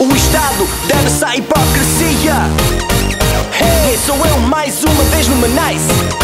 O Estado deve-se à hipocrisia. Hey, sou eu mais uma vez no Nice.